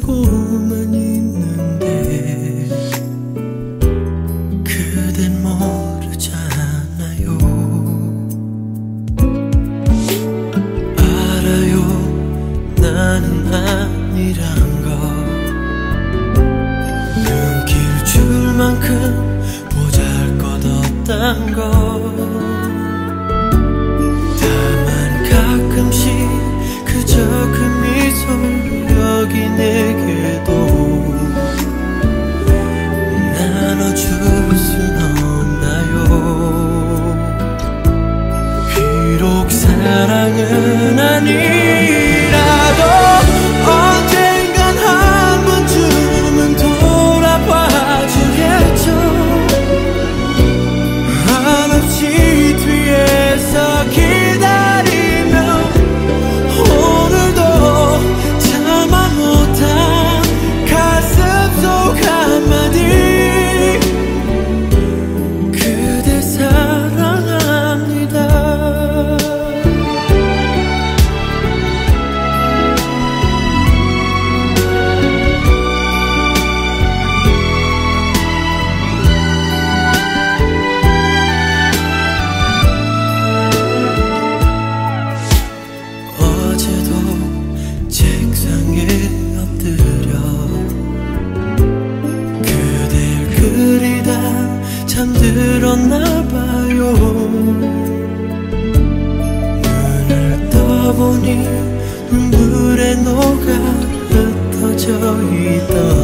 살고 나 흩어져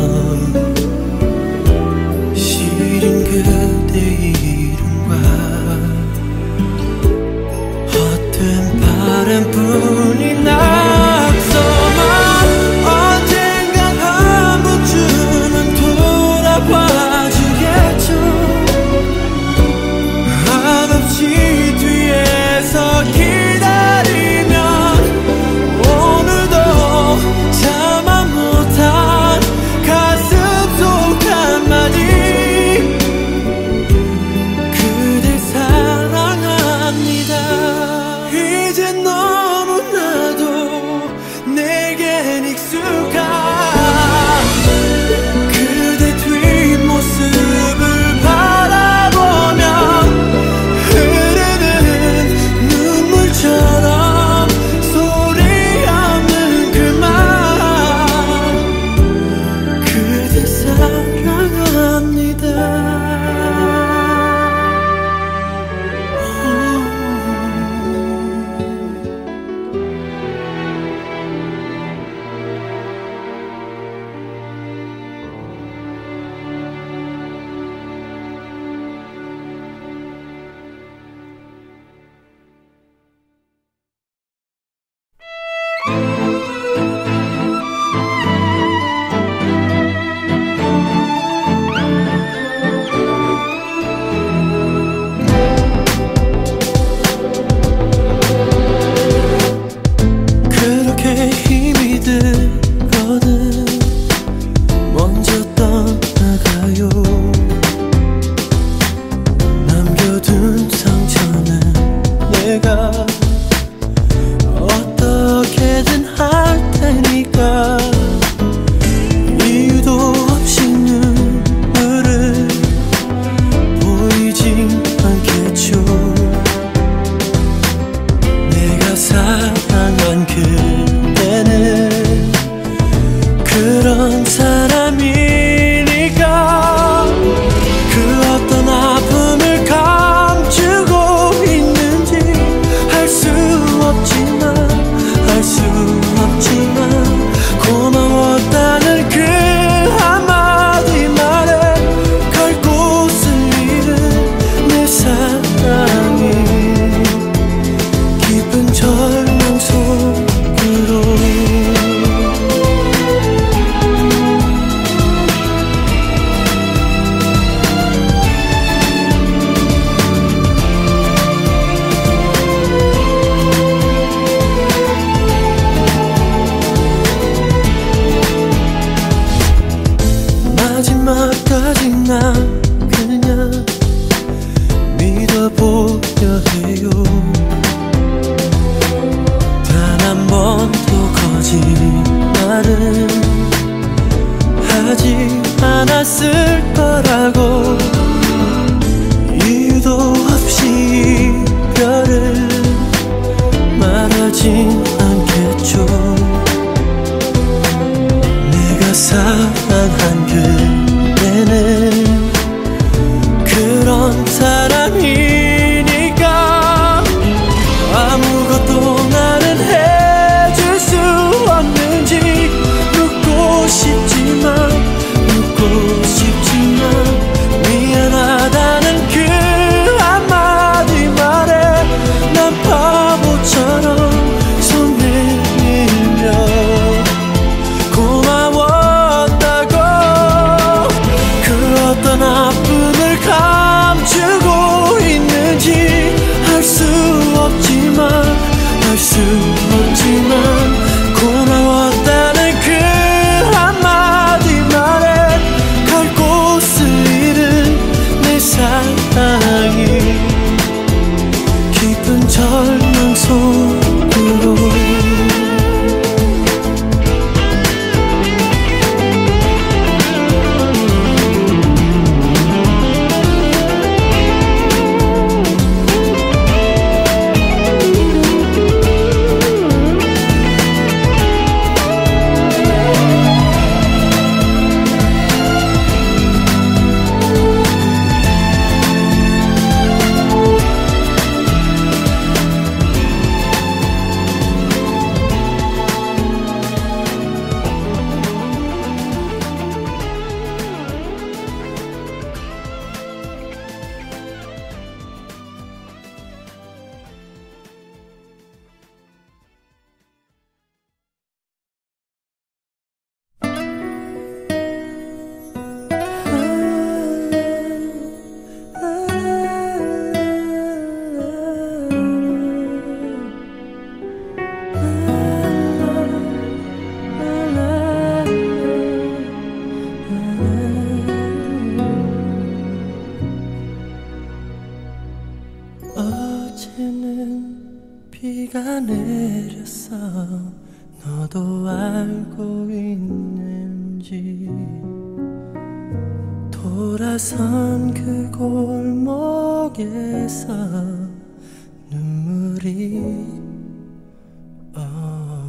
아,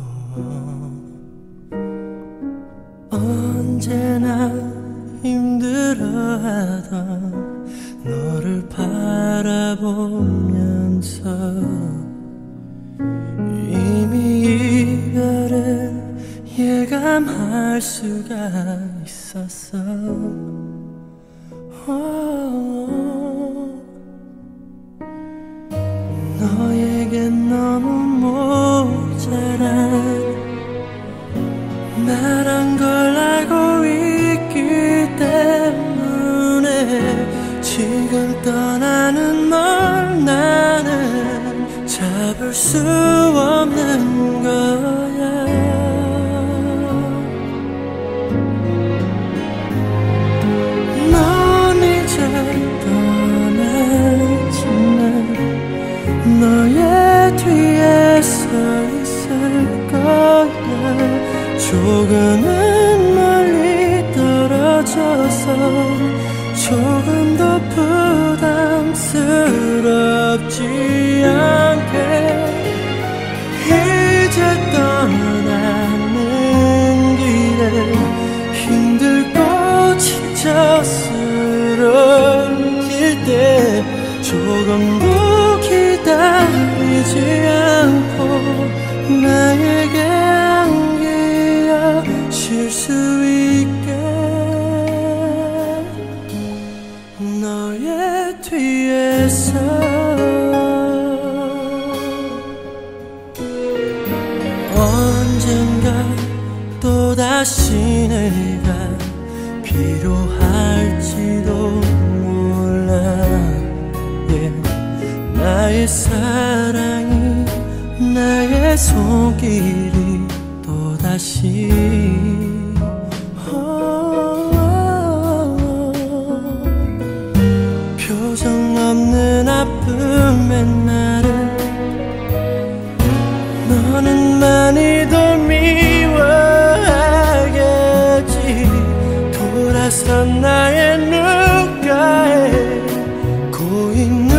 언제나 힘들어하던 너를 바라보면서 이미 이별은 예감할 수가 있었어 ലോകം 세상 나의 눈가에 고인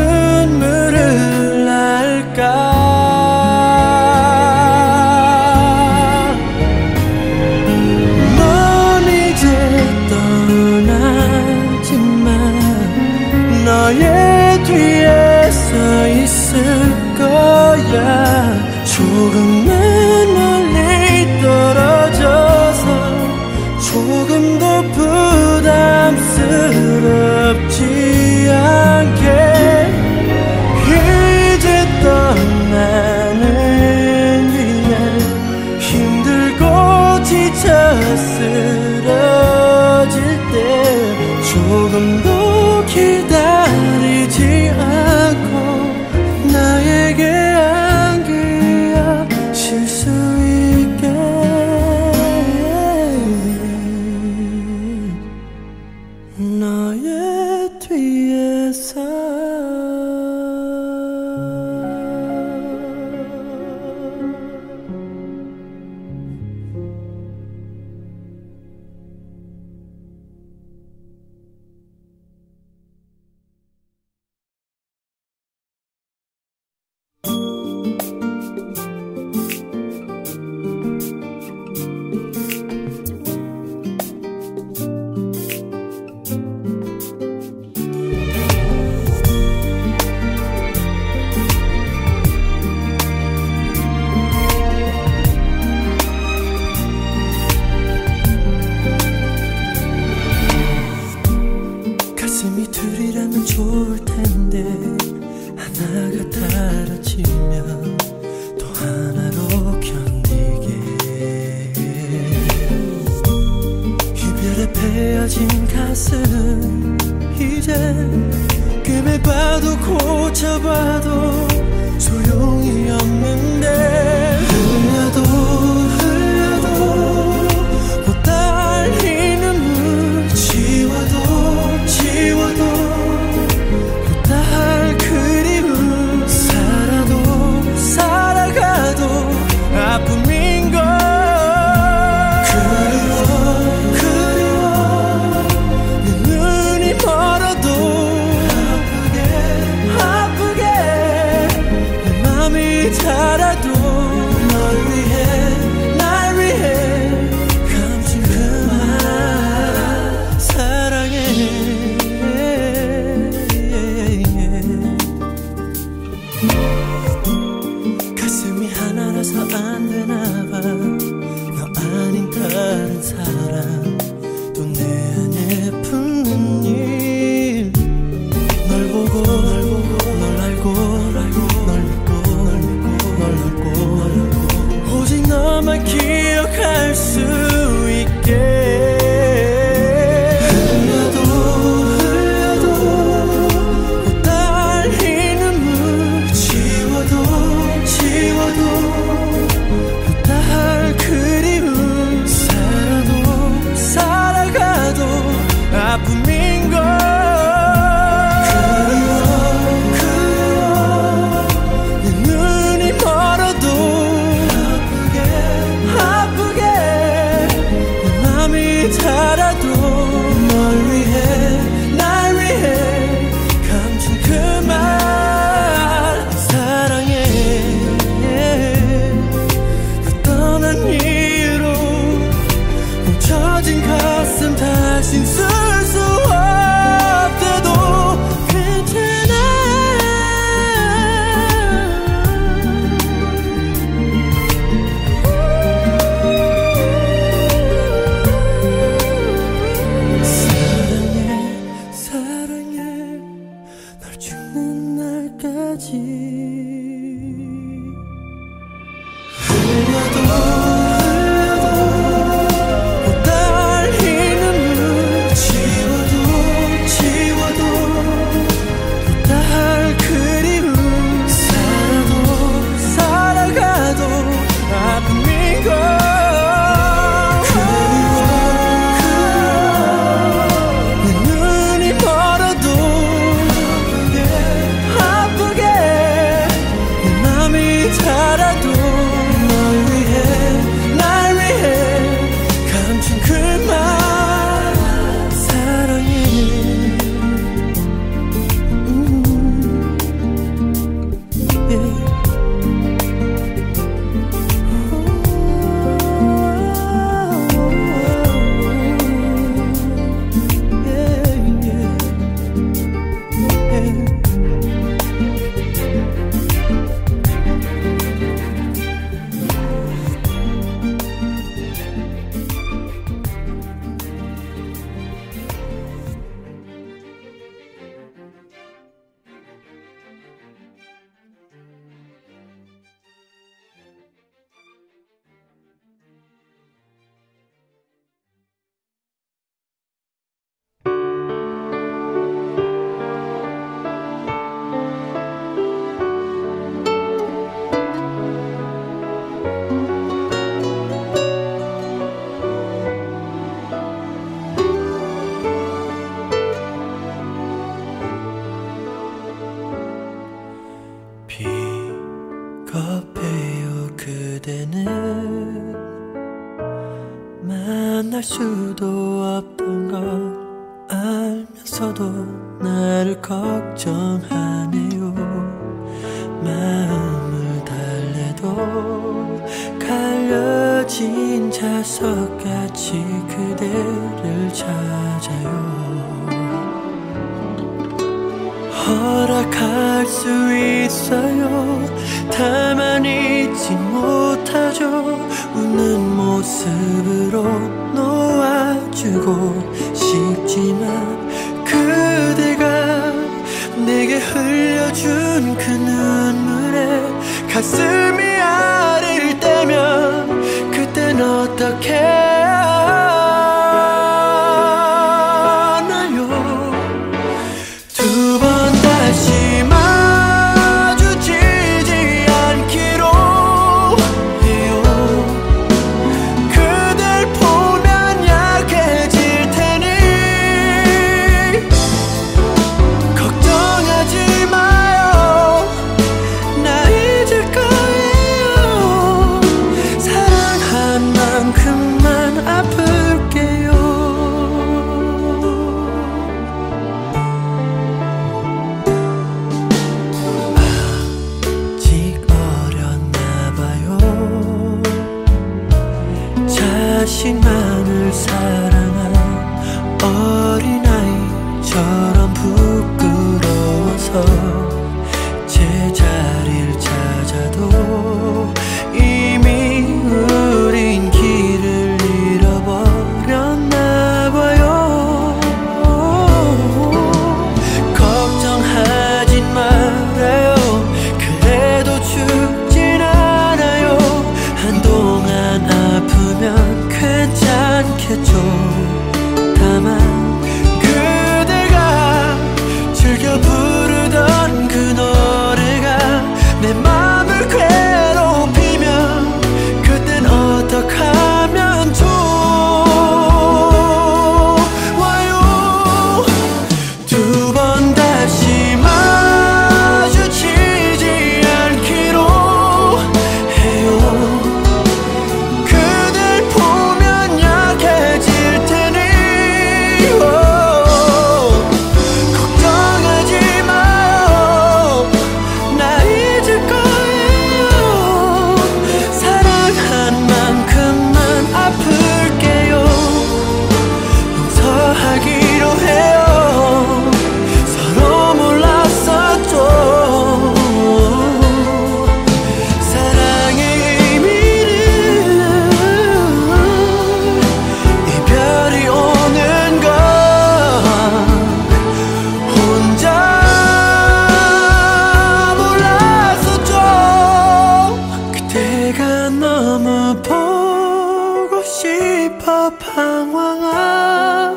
당황하겠죠.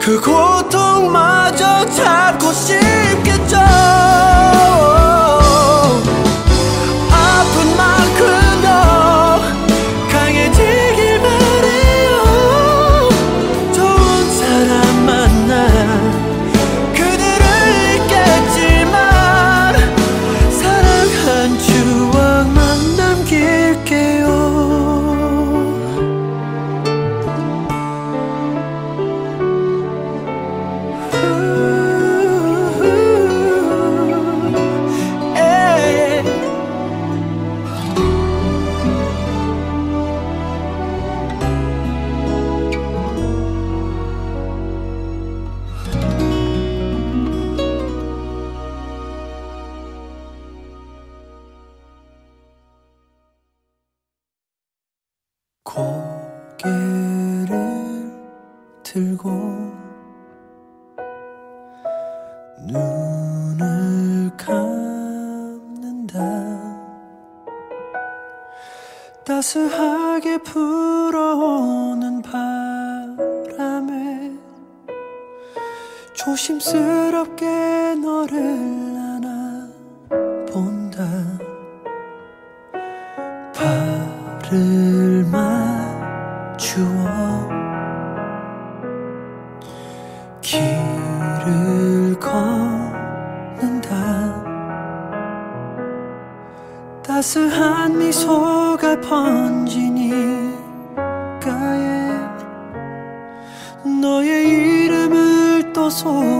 그 고통마저 참고 싶겠죠. 따스하게 불어오는 바람에 조심스럽게 너를 번지니까에 너의 이름을 또속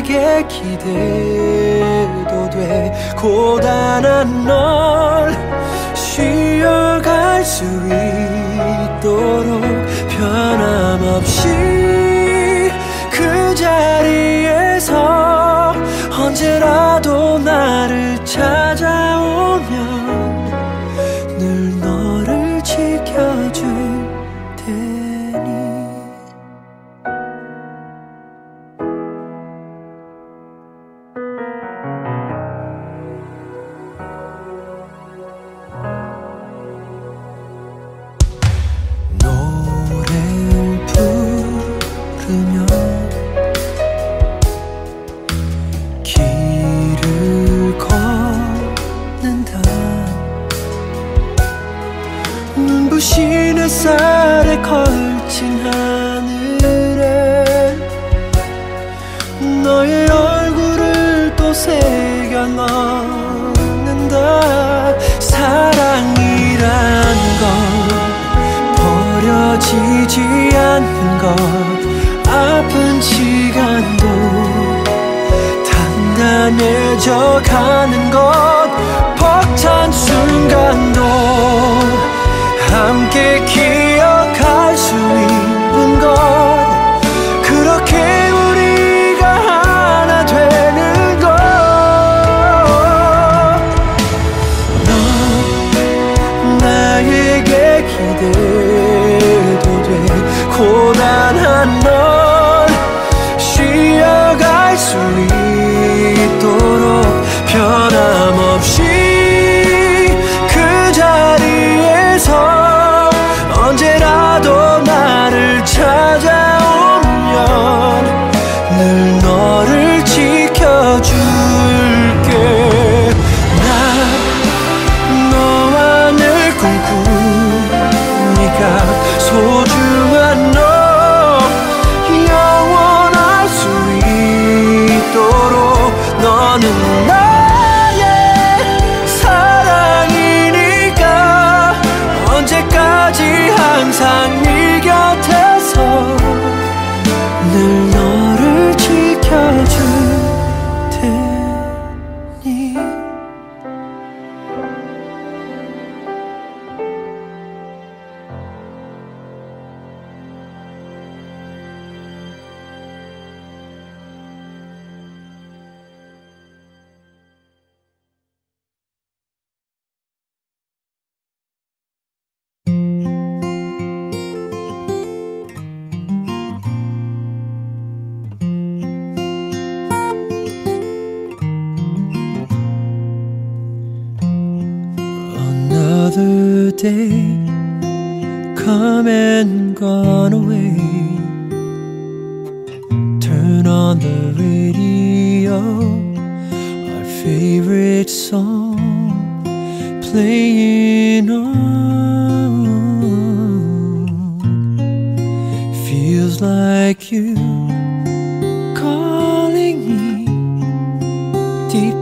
내게 기대도 돼. 고단한 널 쉬어갈 수 있도록 변함없이 그 자리에서 언제라도 나를 찾아오. 지지 않는 것 아픈 시간도 단단해져 가는 것.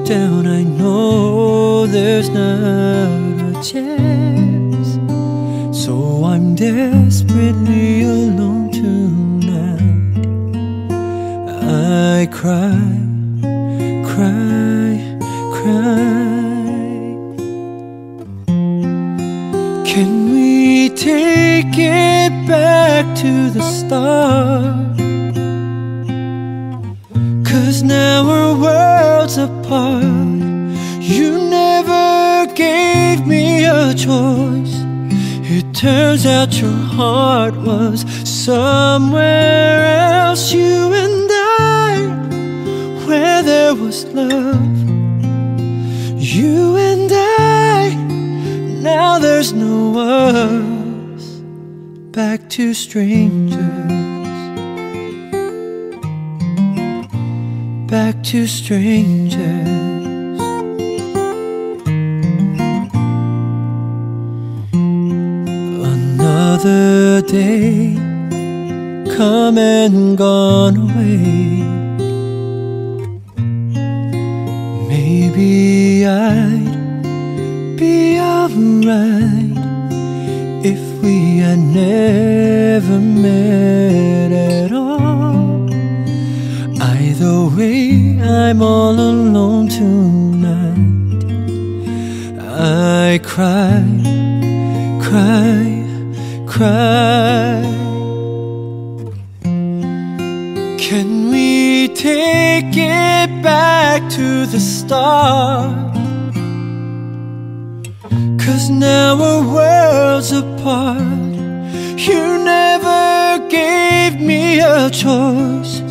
down, I know there's not a chance. So I'm desperately alone tonight. I cry. strangers. Another day come and gone away. Maybe I'd be alright if we had never met. I'm all alone tonight. I cry, cry, cry. Can we take it back to the start? Cause now we're worlds apart. You never gave me a choice.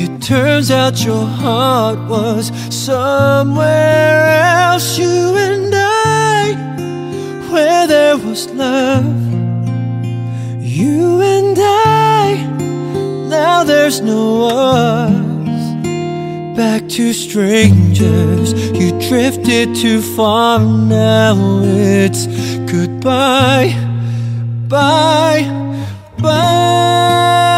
It turns out your heart was somewhere else. You and I, where there was love. You and I, now there's no us. Back to strangers, you drifted too far. Now it's goodbye, bye, bye.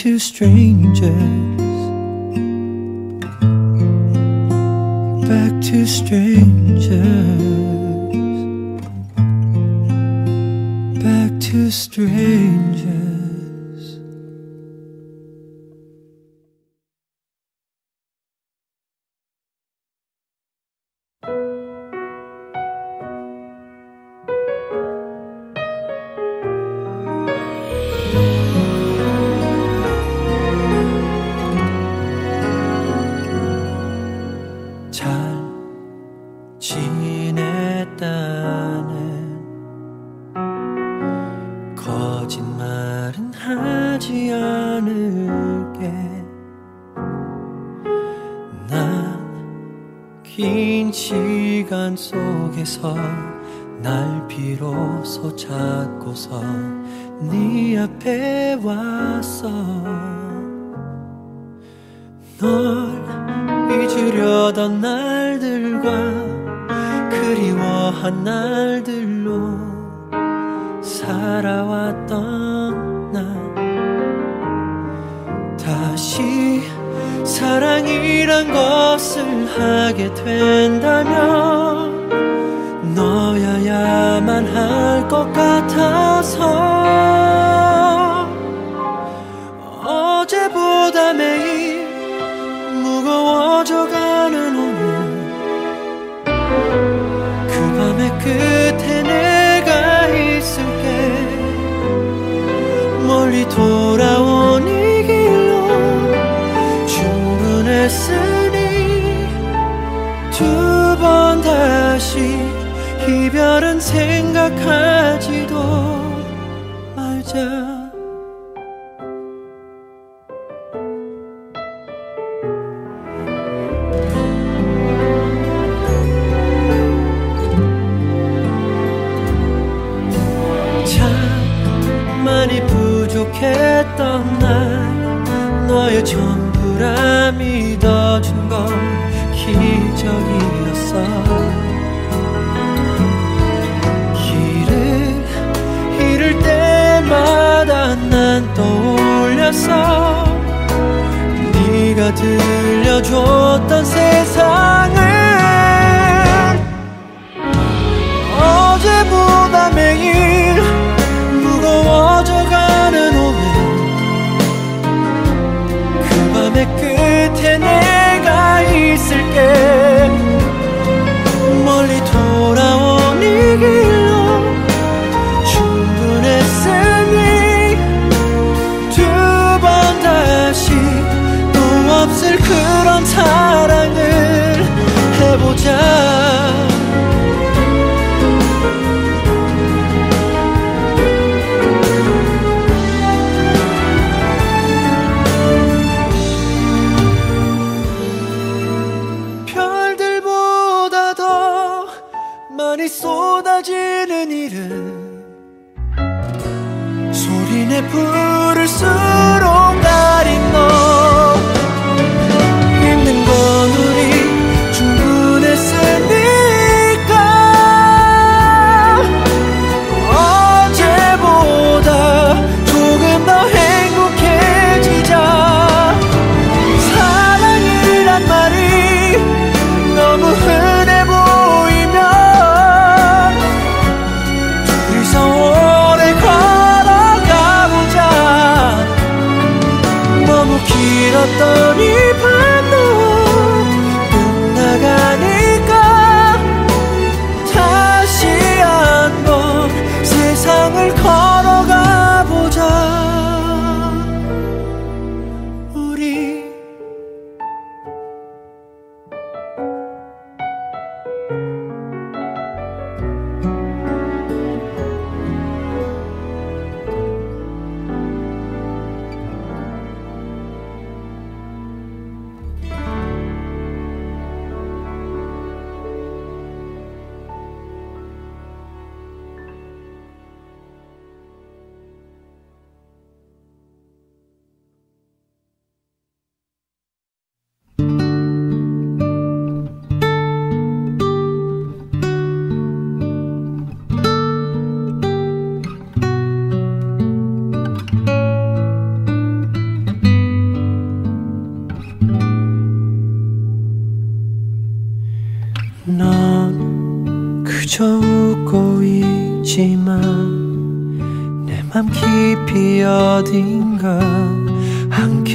To strangers. Back to strangers. Back to strangers. 속에서 날 비로소 찾고서 네 앞에 왔어 널 잊으려던 날들과 그리워한 날들로 살아왔던 나 다시 사랑이란 것을 하게 된다면 너여야만 할 것 같아서 어제보다 매일 무거워져가는 오늘. 그 밤의 끝에 내가 있을게. 멀리 돌아온 이 길로 충분했으니 두 번 다시 이별은 생각하지도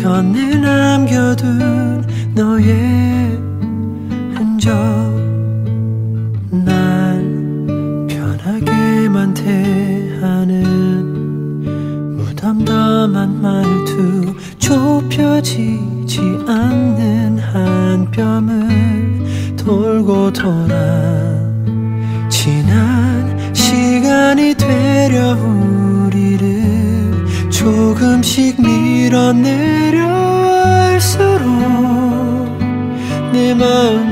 견을 남겨둔 너의 흔적. 날 편하게만 대하는 무덤덤한 말투 좁혀지지 않는 한 뼘을 돌고 돌아 지난 시간이 되려 우리를 조금씩 밀어내 love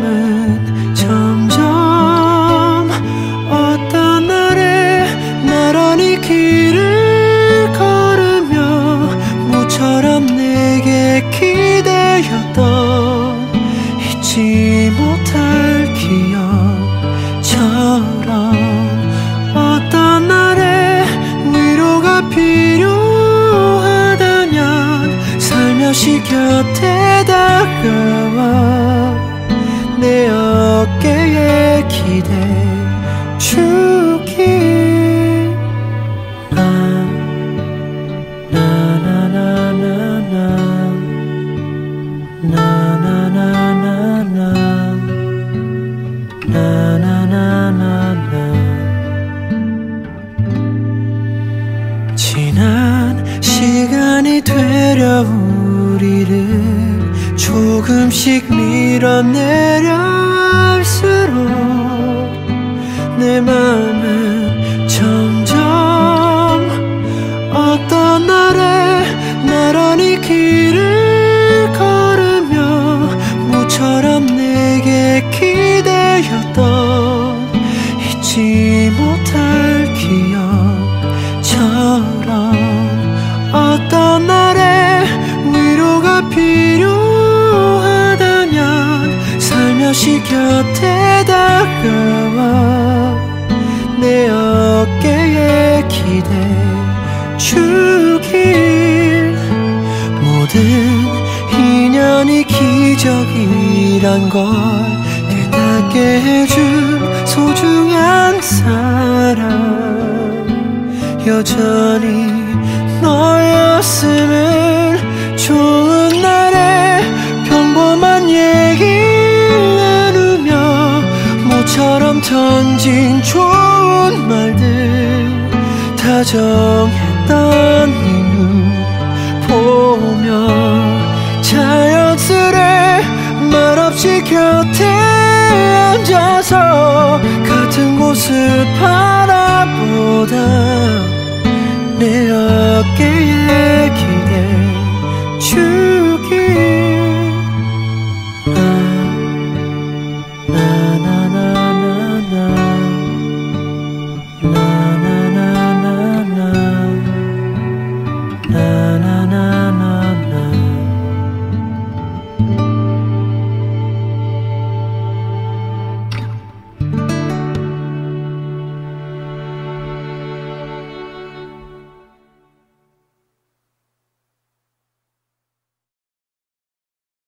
소중한 사람 여전히 너였음을 좋은 날에 평범한 얘기 나누며 모처럼 던진 좋은 말들 다정했던